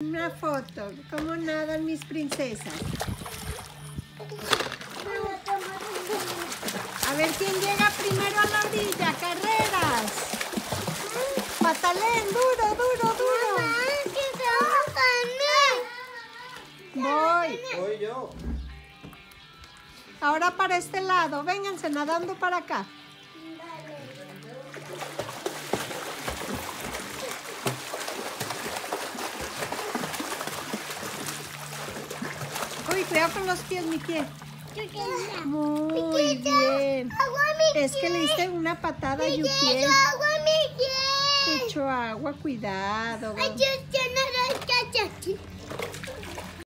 Una foto. ¿Cómo nadan mis princesas? A ver quién llega primero a la orilla. Carreras. Patalén, duro, duro, duro. Voy. Voy yo. Ahora para este lado. Vénganse nadando para acá. Cuidado con los pies, mi pie. Muy bien. Es que le diste una patada a Yukiel. agua mi Echó agua, cuidado.